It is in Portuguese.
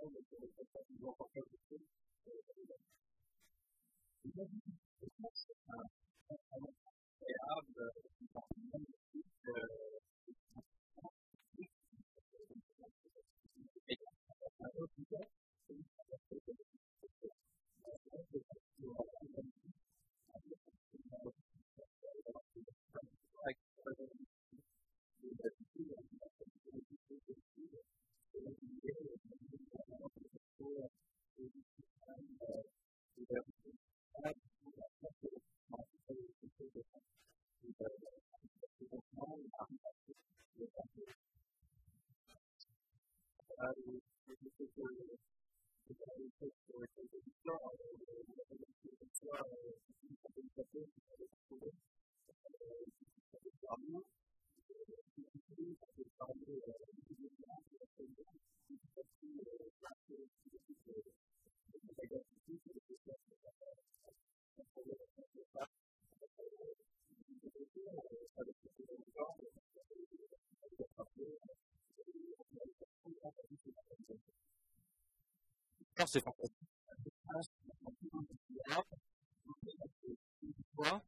Like, Thank you. Ça, c'est fantastique. Voilà.